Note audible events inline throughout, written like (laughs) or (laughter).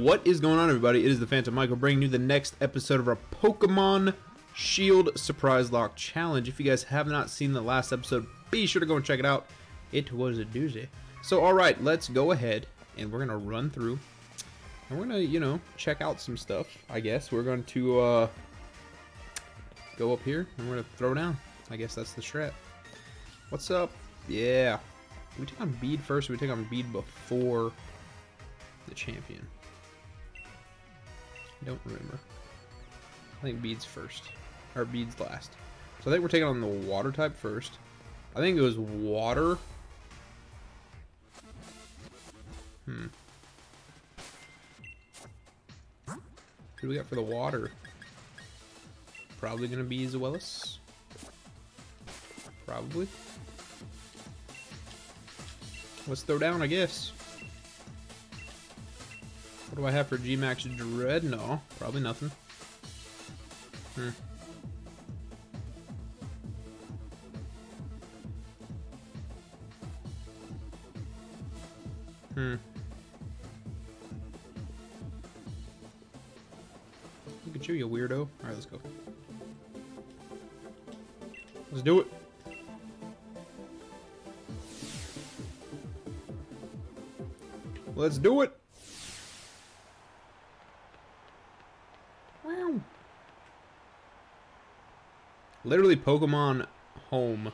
What is going on, everybody? It is the Phantom Michael bringing you the next episode of our Pokemon Shield Surprise Locke Challenge. If you guys have not seen the last episode, be sure to go and check it out. It was a doozy. So, alright, let's go ahead and we're going to run through and we're going to, you know, check out some stuff, I guess. We're going to uh, go up here and we're going to throw down. I guess that's the strat. What's up? Yeah. we take on Bede first we take on Bede before the champion? Don't remember. I think Bede's first. Or Bede's last. So I think we're taking on the water type first. I think it was water. Hmm. Who do we got for the water? Probably gonna be Zweilous. Probably. Let's throw down, I guess. What do I have for G-Max Drednaw? Probably nothing. Hmm. Hmm. Look at you, you weirdo. Alright, let's go. Let's do it. Let's do it. Literally Pokemon Home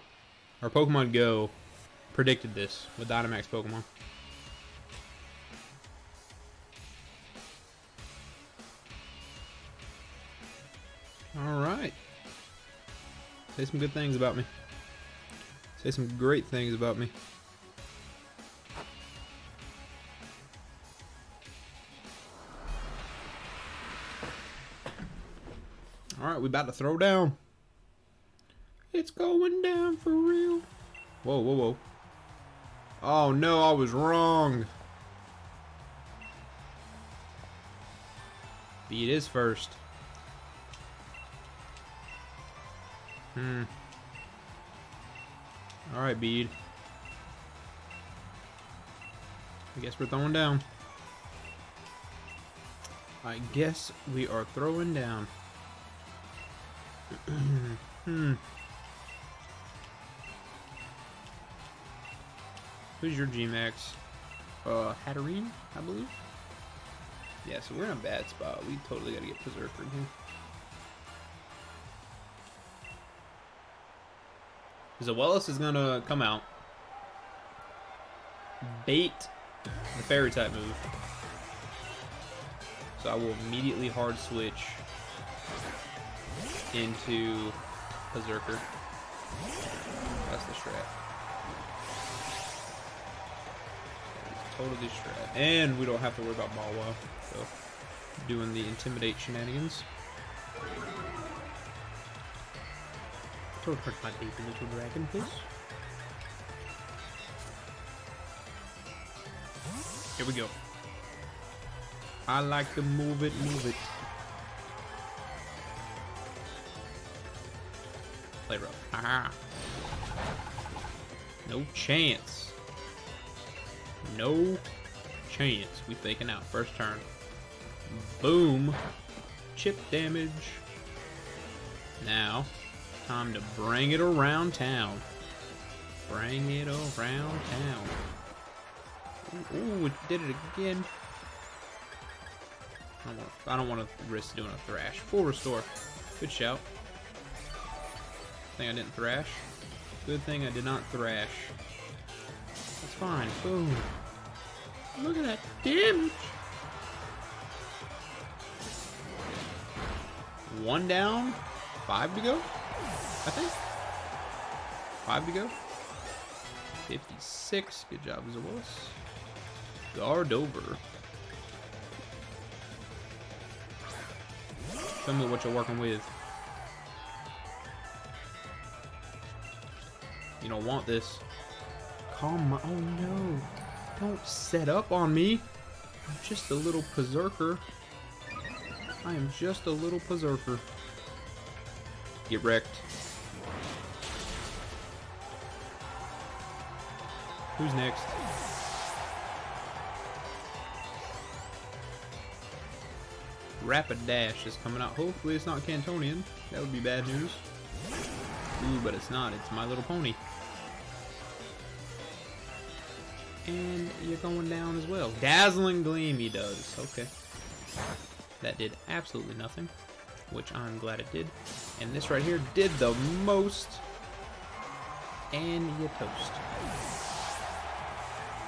or Pokemon Go predicted this with Dynamax Pokemon. Alright. Say some good things about me. Say some great things about me. Alright, we about to throw down. It's going down for real. Whoa, whoa, whoa. Oh no, I was wrong. Beat is first. Hmm. Alright, Bede. I guess we're throwing down. I guess we are throwing down. (clears throat) hmm. Who's your G-Max? Uh, Hatterene, I believe? Yeah, so we're in a bad spot. We totally gotta get Berserker here. Zweilous is gonna come out. Bait the fairy type move. So I will immediately hard switch into Berserker. That's the strat. Totally strat. And we don't have to worry about Malwa, so doing the intimidate shenanigans. Don't hurt my baby little dragon, please. Here we go. I like to move it, move it. Play rough. Aha. No chance. No chance. We faking out. First turn. Boom. Chip damage. Now, time to bring it around town. Bring it around town. Ooh, it did it again. I don't, want, I don't want to risk doing a thrash. Full restore. Good shout. Thing I didn't thrash. Good thing I did not thrash. Fine. Boom. Look at that damage. One down, five to go, I think. Five to go. 56. Good job, Zweilous. Guard over. Tell me what you're working with. You don't want this. Oh no. Don't set up on me. I'm just a little berserker. I am just a little berserker. Get wrecked. Who's next? Rapidash is coming out. Hopefully it's not Cantonian. That would be bad news. Ooh, but it's not. It's My Little Pony. And you're going down as well. Dazzling Gleam he does. Okay. That did absolutely nothing, which I'm glad it did. And this right here did the most. And you toast.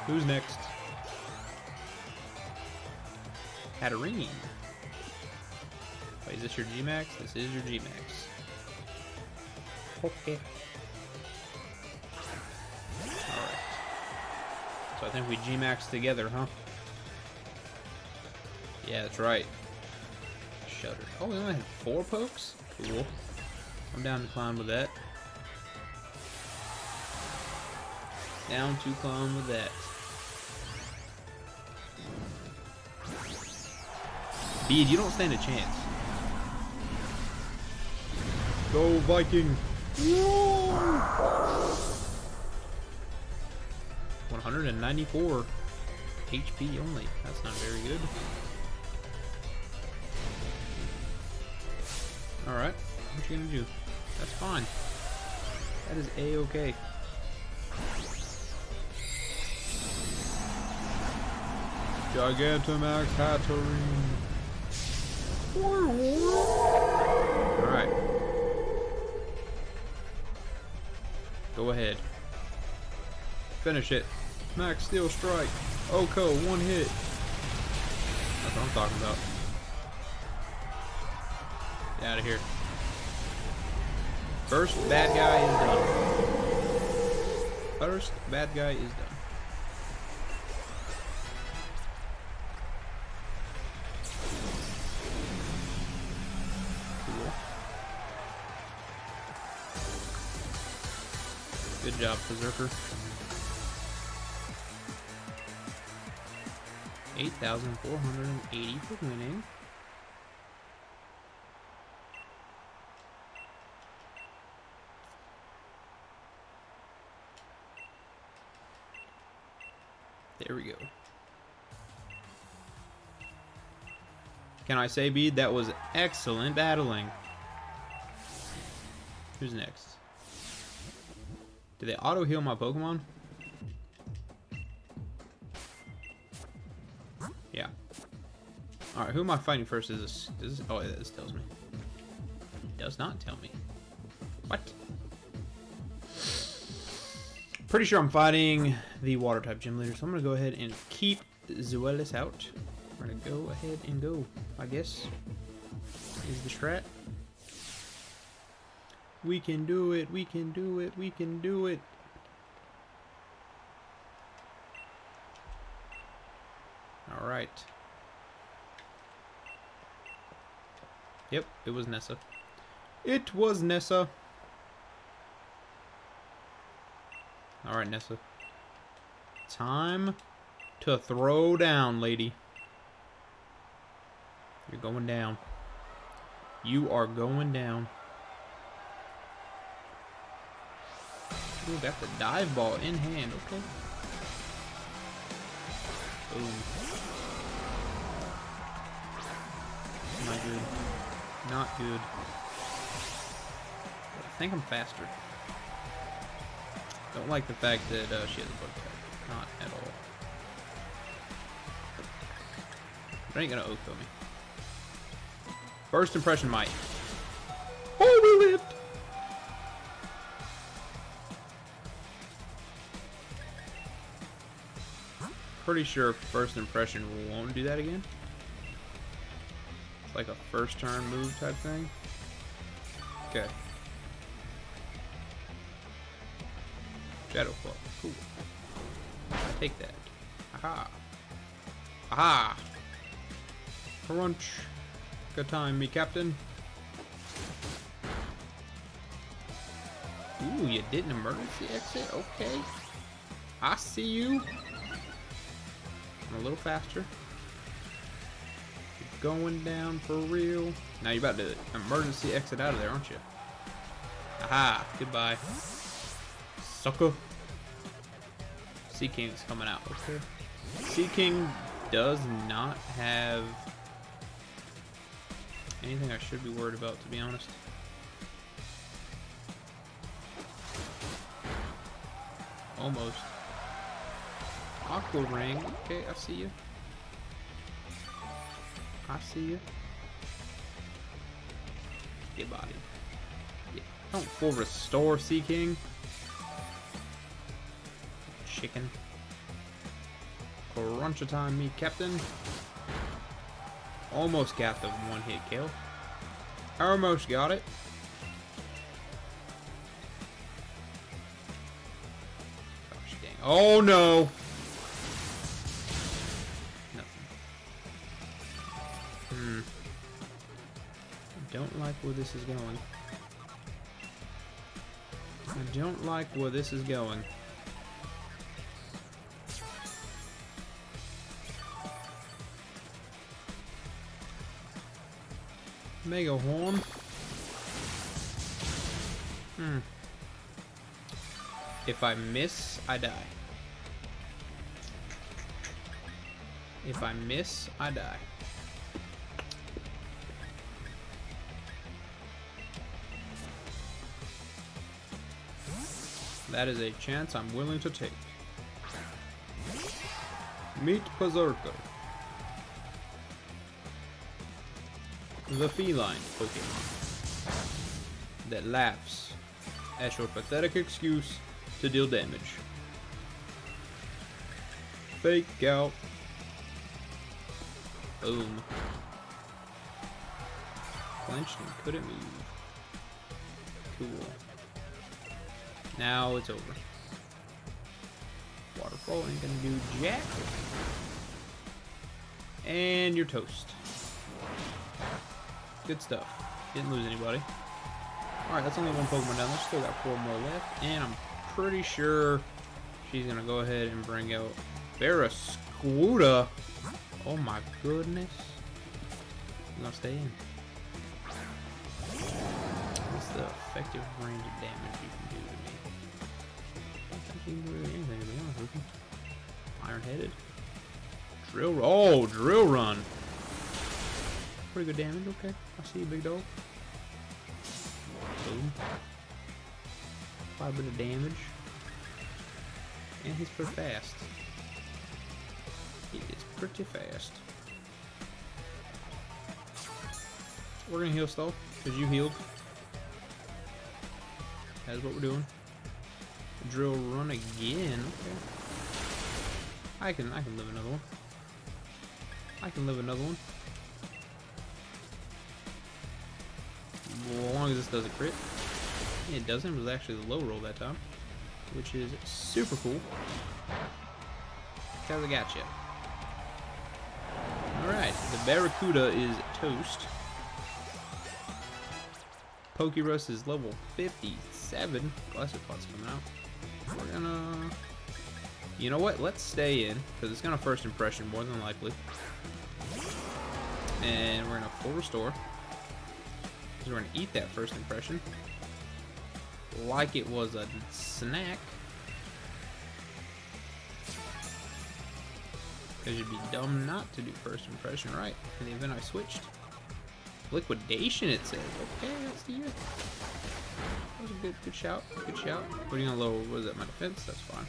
Who's next? Hatterene. Wait, is this your G-Max? This is your G-Max. Okay. I think we G-Max together, huh? Yeah, that's right. Shutter. Oh, we only had four pokes? Cool. I'm down to climb with that. Down to climb with that. Bede, you don't stand a chance. Go Viking! 194 HP only. That's not very good. Alright, what you gonna do? That's fine. That is a-okay. Gigantamax Hatterene. Alright. Go ahead. Finish it. Max Steel Strike. OHKO, one hit. That's what I'm talking about. Get out of here. First bad guy is done. First bad guy is done. Good job, Berserker. 8,480 for winning. There we go. Can I say, Bede? That was excellent battling. Who's next? Do they auto heal my Pokemon? Yeah. Alright, who am I fighting first? Is this, is this oh this tells me. It does not tell me. What? Pretty sure I'm fighting the water type gym leader, so I'm gonna go ahead and keep Zweilous out. We're gonna go ahead and go, I guess. Is the strat. We can do it, we can do it, we can do it. Alright. Yep, it was Nessa. It was Nessa. Alright, Nessa. Time to throw down, lady. You're going down. You are going down. Ooh, got the dive ball in hand, okay. Boom. Not good. I think I'm faster. Don't like the fact that uh, she has a bug type. Not at all. But ain't gonna OHKO me. First impression might. Oh, we lived! Pretty sure first impression won't do that again. Like a first turn move type thing. Okay. Shadow Claw. Cool. I take that. Aha. Aha! Crunch. Good time, me captain. Ooh, you did an emergency exit? Okay. I see you. I'm a little faster. Going down for real. Now you're about to emergency exit out of there, aren't you? Aha! Goodbye. Sucker. Seaking's coming out. Okay. Seaking does not have anything I should be worried about, to be honest. Almost. Aqua Ring. Okay, I see you. I see you. Get body. Yeah. Oh. Don't full restore, Seaking. Chicken. Crunch of time, me, Captain. Almost got the one hit kill. Almost got it. Gosh dang. Oh no! Where this is going. I don't like where this is going. Mega Horn. Hmm. If I miss, I die. If I miss, I die. That is a chance I'm willing to take. Meet Berserker. The feline Pokemon that laughs at your pathetic excuse to deal damage. Fake out. Boom. Clenched and couldn't move. Cool. Now it's over. Waterfall ain't gonna do jack. And you're toast. Good stuff. Didn't lose anybody. Alright, that's only one Pokemon down there. Still got four more left. And I'm pretty sure she's to go ahead and bring out Barraskewda. Oh my goodness. I'm to stay in. What's the effective range of damage you can? Really anything, to be honest with you. Iron-headed. Drill... Oh, Drill Run. Pretty good damage, okay. I see you, big dog. Boom. Quite a bit of damage. And he's pretty fast. He is pretty fast. We're gonna heal still, because you healed. That's what we're doing. Drill run again, okay. I can I can live another one. I can live another one. as long as this does a crit. It doesn't. It was actually the low roll that time, which is super cool. Because I got you. Alright, the Barracuda is toast. Pokerus is level 57. Golisopod's coming out. We're gonna... You know what? Let's stay in, because it's gonna first impression more than likely. And we're gonna full restore Because we're to eat that first impression. Like it was a snack. Because you'd be dumb not to do first impression right. In the event I switched. Liquidation, it says. Okay, let's see it. Was good, good shout. Good shout. Putting a what is that, my defense? That's fine.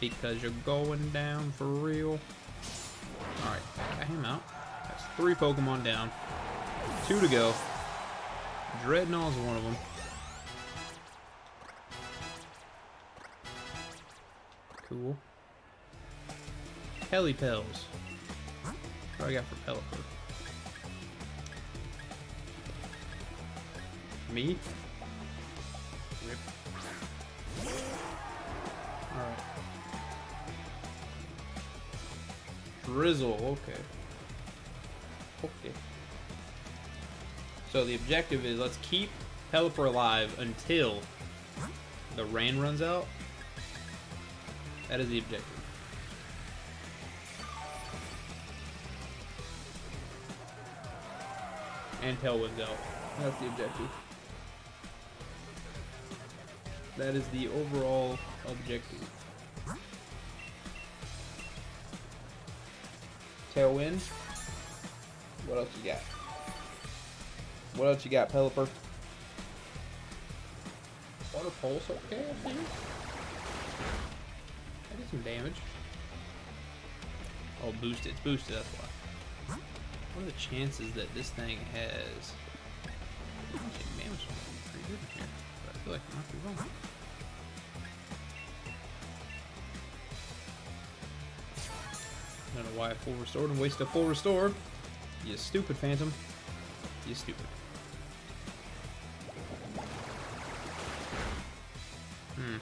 Because you're going down for real. Alright, got him out. That's three Pokemon down. Two to go. Drednaw's one of them. Cool. Pelipels. What do I got for Pelipper? Me? Rip. Alright. Drizzle, okay. Okay. So the objective is let's keep Pelipper alive until the rain runs out. That is the objective. And Tailwind's out. That's the objective. That is the overall objective. Tailwind. What else you got? What else you got, Pelipper? Water pulse, okay, I see. That did some damage. Oh, boosted. It's boosted, that's why. What are the chances that this thing has... feel like I might be wrong. I don't know why I full restored and wasted a full restore. You stupid phantom. You stupid. Hmm.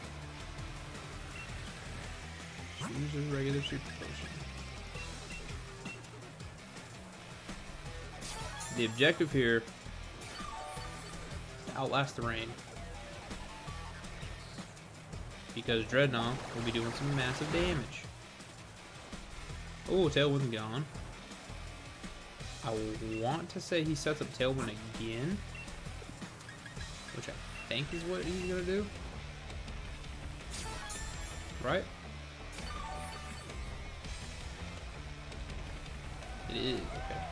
Use a regular super potion. The objective here outlast the rain. Because Drednaw will be doing some massive damage. Oh, Tailwind's gone. I want to say he sets up Tailwind again. Which I think is what he's going to do. Right? It is, okay.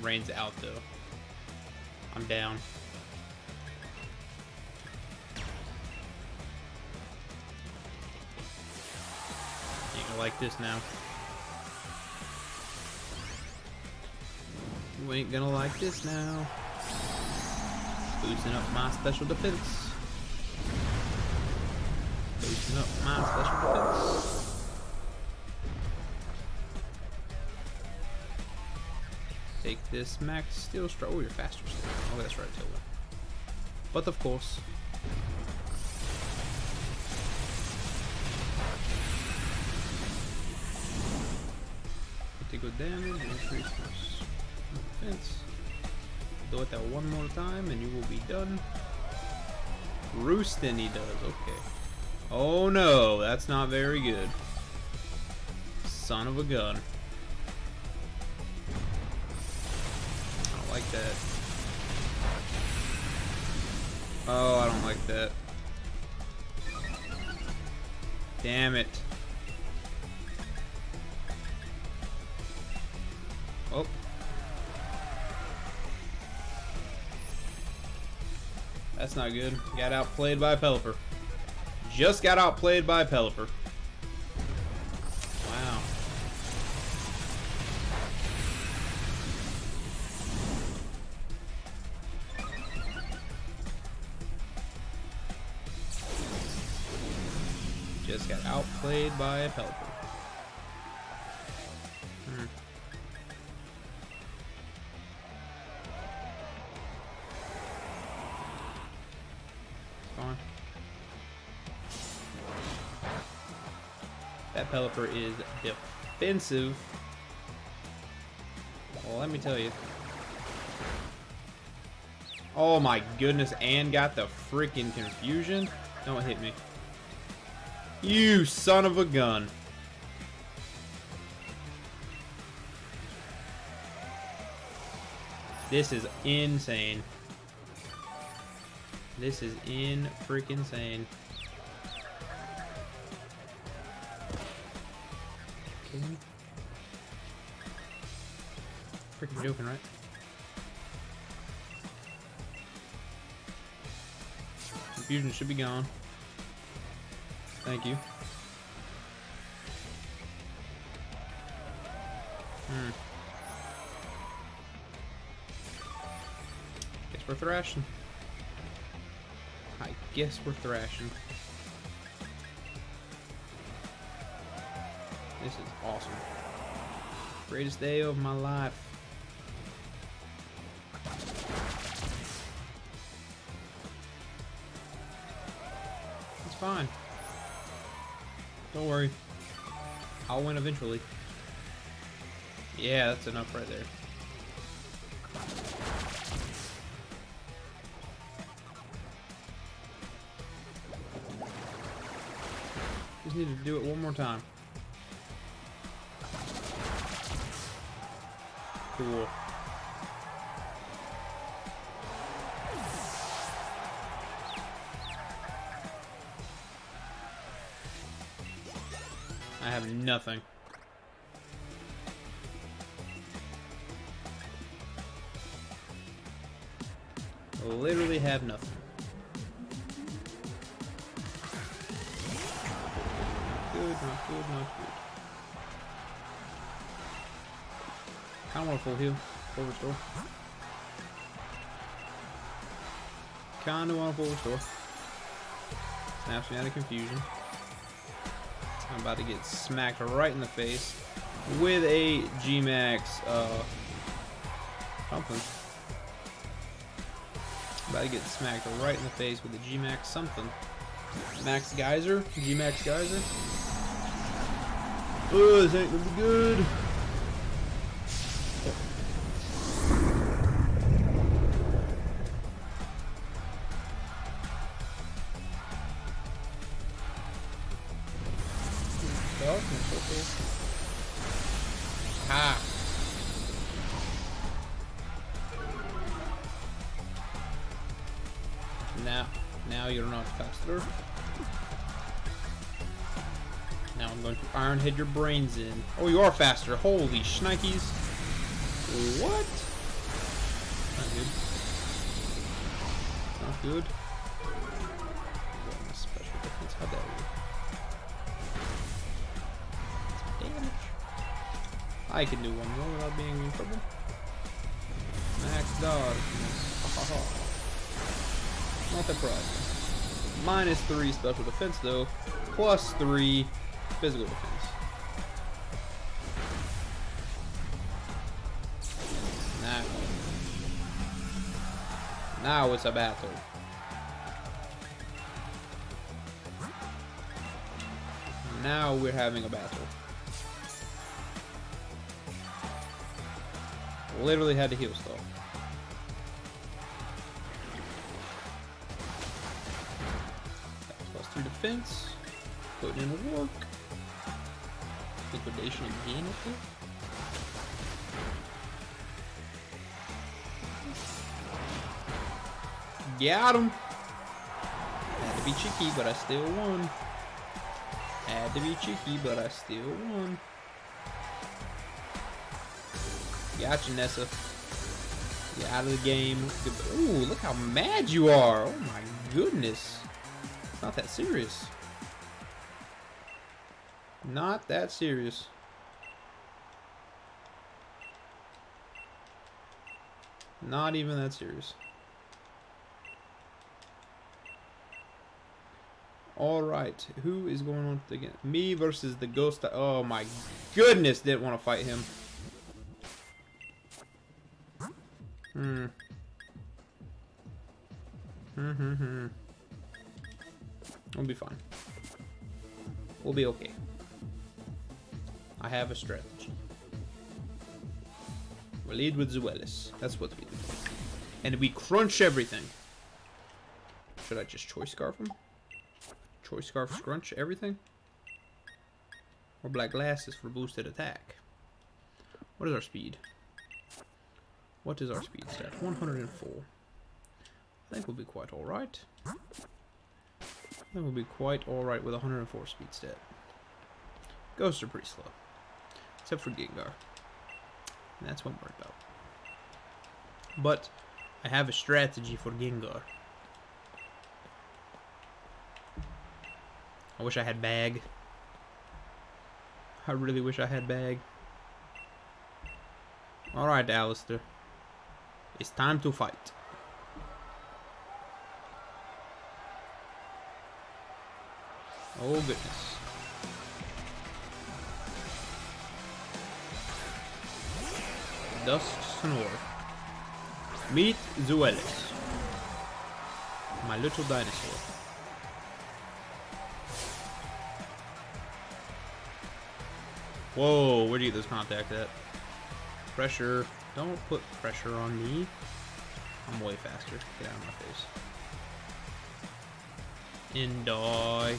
Rain's out though. I'm down. You gonna like this now. You ain't gonna like this now. Boosting up my special defense. Boosting up my special defense. Take this max steel strike. Oh, you're faster still. Oh, that's right, Tilda. But of course, Pretty good damage, increase defense. Do it that one more time and you will be done. Roosting he does, okay. Oh no, that's not very good. Son of a gun. Like that. Oh, I don't like that. Damn it. Oh. That's not good. Got outplayed by Pelipper. Just got outplayed by Pelipper. By a Pelipper. Hmm. That Pelipper is defensive. Well, let me tell you. Oh my goodness, and got the freaking confusion. Don't hit me. You son of a gun. This is insane. This is in freaking insane. Freaking joking, right? Confusion should be gone. Thank you. Hmm. Guess we're thrashing. I guess we're thrashing. This is awesome. Greatest day of my life. It's fine. Don't worry. I'll win eventually. Yeah, that's enough right there. Just need to do it one more time. Cool. Nothing. Literally have nothing. Good, not good, not good. I don't want to full heal. Full restore. Kinda want to full restore. Snaps me out of confusion. I'm about to get smacked right in the face with a G-Max, uh, something. About to get smacked right in the face with a G-Max something. Max Geyser? G-Max Geyser? Oh, this ain't gonna be good. Now I'm going to iron head your brains in. Oh, you are faster. Holy shnikes. What? Not good. Not good. Special defense. How'd that work? Damage. I can do one more without being in trouble. Max ha. (laughs) Not that problem. Minus three special defense though, plus three physical defense. Now, now it's a battle. Now we're having a battle. Literally had to heal stuff. Plus three defense. Putting in work. Liquidation again, I think. Got him. Had to be cheeky, but I still won. Had to be cheeky, but I still won. Gotcha, Nessa. You're out of the game. Ooh, look how mad you are. Oh my goodness. It's not that serious. Not that serious. Not even that serious. All right, who is going on again? Me versus the ghost. Oh my goodness, didn't want to fight him. Hmm. Hmm, hmm, hmm. We'll be fine. We'll be okay. I have a strategy. We lead with Zweilous. That's what we do. And we crunch everything. Should I just choice scarf him? Choice scarf scrunch everything? Or black glasses for boosted attack? What is our speed? What is our speed stat? 104. I think we'll be quite alright. I think we'll be quite alright with 104 speed stat. Ghosts are pretty slow. Except for Gengar. And that's what I'm worried about. But I have a strategy for Gengar. I wish I had bag. I really wish I had bag. Alright, Allister. It's time to fight. Oh goodness. Dusk Snore. Meet Zweilous. My little dinosaur. Whoa, where'd you get this contact at? Pressure. Don't put pressure on me. I'm way faster. Get out of my face. And die.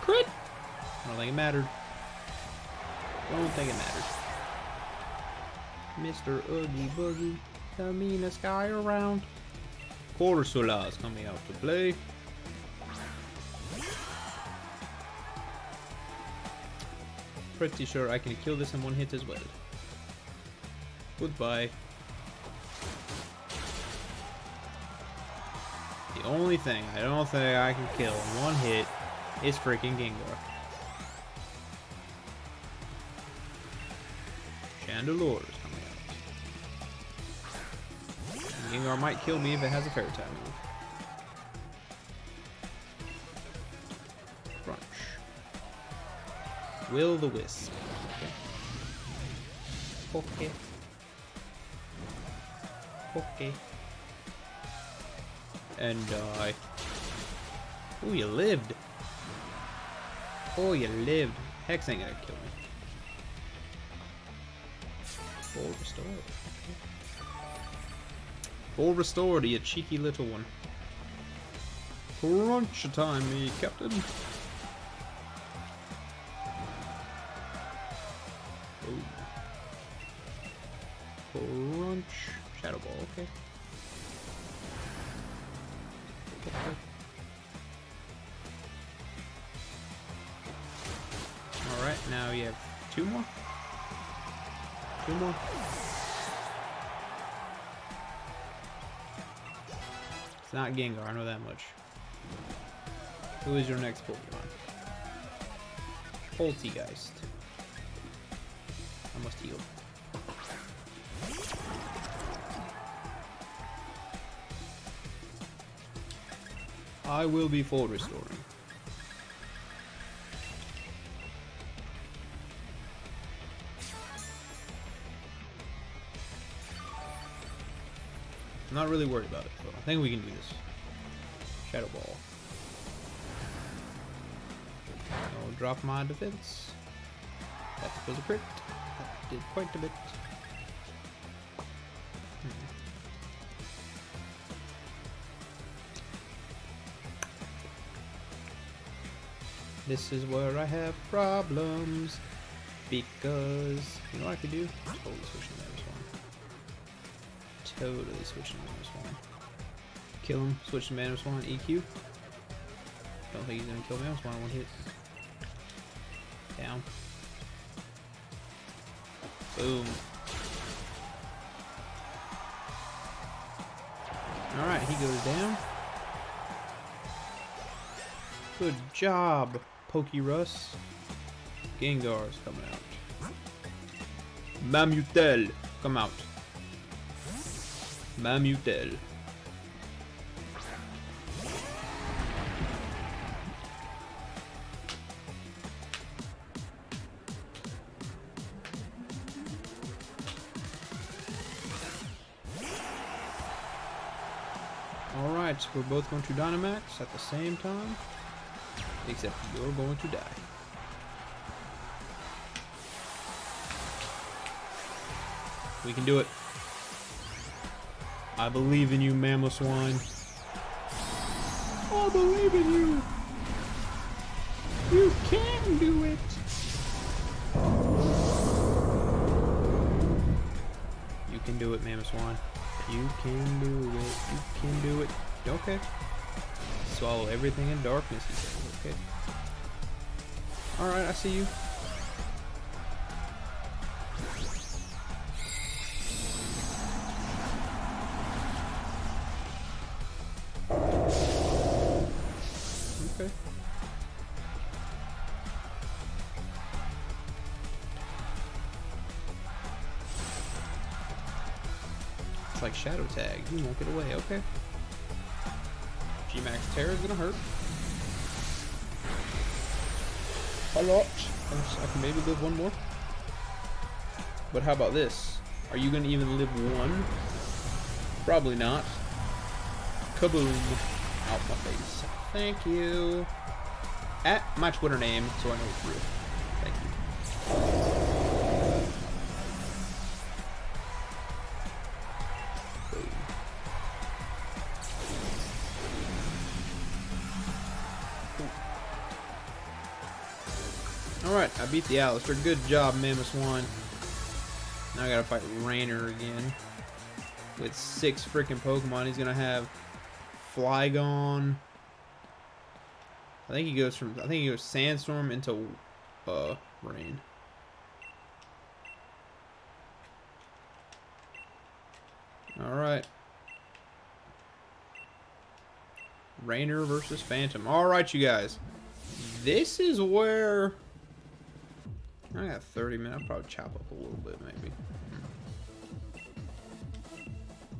Crit! I don't think it mattered. Don't think it matters. Mr. Oogie Boogie, the meanest guy around. Corsola is coming out to play. Pretty sure I can kill this in one hit as well. Goodbye. The only thing I don't think I can kill in one hit is freaking Gengar. Chandelure is coming out. Gengar might kill me if it has a fairy type move. Crunch. Will-O-Wisp. Okay. Okay. Okay. And die. Oh, you lived. Oh, you lived. Hex ain't gonna kill me. Full restore. Full restore to you cheeky little one. Crunch time, me captain. Oh. Crunch. Shadow ball, okay. okay. Alright, now you have two more? Two more? It's not Gengar, I know that much. Who is your next Pokemon? Polteageist. I must heal. I will be full restoring. Really worried about it, but I think we can do this. Shadow Ball. I'll drop my defense. That was a crit. That did quite a bit. This is where I have problems. Because, you know what I could do? Oh, Swan. Totally switching to Swan. Kill him, switch to Mamoswine, EQ. Don't think he's gonna kill Mamoswine one hit. Down. Boom. Alright, he goes down. Good job, Pokey Russ. Gengar's coming out. Mamutel, come out. Mamutel. Alright, so we're both going to Dynamax at the same time. Except you're going to die. We can do it. I believe in you, Mamoswine. I believe in you. You can do it. You can do it, Mamoswine. You can do it. You can do it. Okay. Swallow everything in darkness. Okay. Alright, I see you. Like Shadow Tag. You won't get away. Okay. G-Max Terror is gonna hurt. A lot. I can maybe live one more. But how about this? Are you gonna even live one? Probably not. Kaboom. Out my face. Thank you. At my Twitter name, so I know it's real. The Allister. Good job, Mamoswine. Now I gotta fight Raihan again. With six freaking Pokemon. He's gonna have Flygon. I think he goes from I think he goes Sandstorm into uh Rain. Alright. Raihan versus Phantom. Alright, you guys. This is where... I got 30 minutes. I'll probably chop up a little bit, maybe.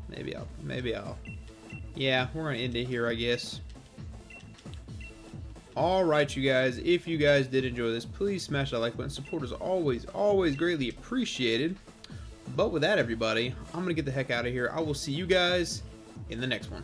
Maybe I'll... Maybe I'll... Yeah, we're to end it here, I guess. Alright, you guys. If you guys did enjoy this, please smash that like button. Support is always, always greatly appreciated. But with that, everybody, I'm to get the heck out of here. I will see you guys in the next one.